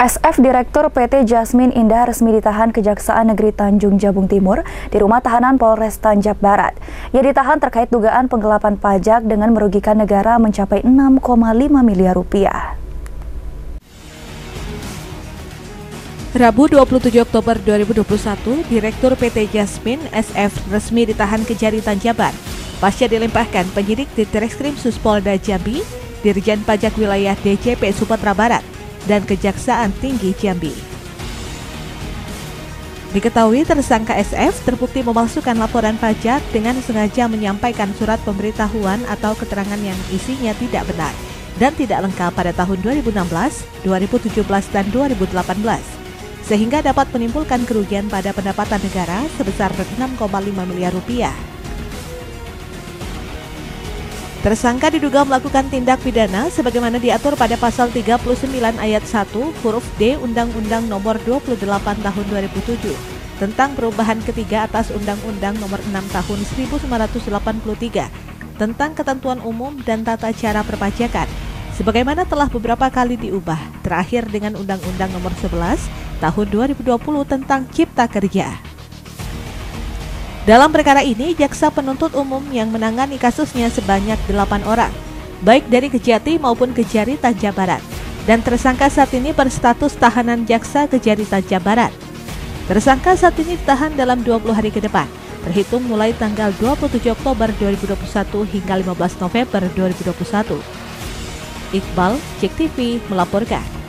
SF Direktur PT Jasmine Indah resmi ditahan Kejaksaan Negeri Tanjung Jabung Timur di rumah tahanan Polres Tanjab Barat. Ia ditahan terkait dugaan penggelapan pajak dengan merugikan negara mencapai 6,5 miliar rupiah. Rabu 27 Oktober 2021, Direktur PT Jasmine SF resmi ditahan Kejari Tanjabar pasca dilimpahkan penyidik di Treskrim Suspolda Jambi, Dirjen Pajak Wilayah DJP Sumatera Barat dan Kejaksaan Tinggi Jambi. Diketahui tersangka SF terbukti memalsukan laporan pajak dengan sengaja menyampaikan surat pemberitahuan atau keterangan yang isinya tidak benar dan tidak lengkap pada tahun 2016, 2017, dan 2018 sehingga dapat menimbulkan kerugian pada pendapatan negara sebesar 6,5 miliar rupiah. Tersangka diduga melakukan tindak pidana sebagaimana diatur pada pasal 39 ayat 1 huruf D Undang-Undang Nomor 28 Tahun 2007 tentang perubahan ketiga atas Undang-Undang Nomor 6 Tahun 1983 tentang ketentuan umum dan tata cara perpajakan sebagaimana telah beberapa kali diubah terakhir dengan Undang-Undang Nomor 11 Tahun 2020 tentang Cipta Kerja. Dalam perkara ini, jaksa penuntut umum yang menangani kasusnya sebanyak delapan orang, baik dari Kejati maupun Kejari Tanjab Barat, dan tersangka saat ini berstatus tahanan jaksa Kejari Tanjab Barat. Tersangka saat ini ditahan dalam 20 hari ke depan, terhitung mulai tanggal 27 Oktober 2021 hingga 15 November 2021. Iqbal, Cek TV melaporkan.